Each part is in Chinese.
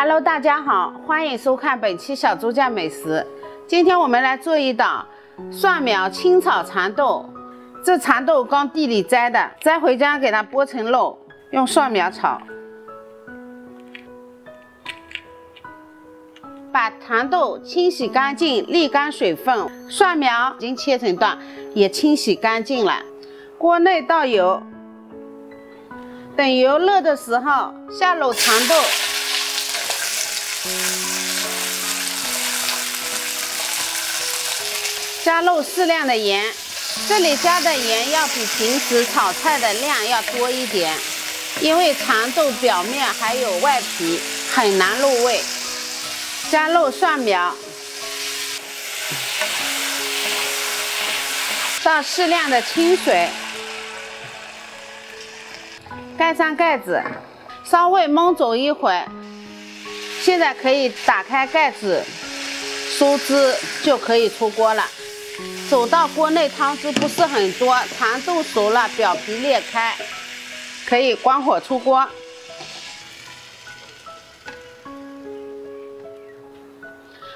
Hello，大家好，欢迎收看本期小猪酱美食。今天我们来做一道蒜苗清炒蚕豆。这蚕豆刚地里摘的，摘回家给它剥成肉，用蒜苗炒。把蚕豆清洗干净，沥干水分。蒜苗已经切成段，也清洗干净了。锅内倒油，等油热的时候下入蚕豆。加入适量的盐，这里加的盐要比平时炒菜的量要多一点，因为蚕豆表面还有外皮，很难入味。加入蒜苗，倒适量的清水，盖上盖子，稍微焖煮一会儿。现在可以打开盖子，收汁就可以出锅了。煮到锅内汤汁不是很多，蚕豆熟了，表皮裂开，可以关火出锅。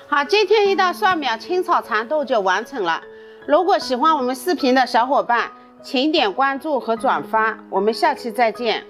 好，今天一道蒜苗清炒蚕豆就完成了。如果喜欢我们视频的小伙伴，请点关注和转发。我们下期再见。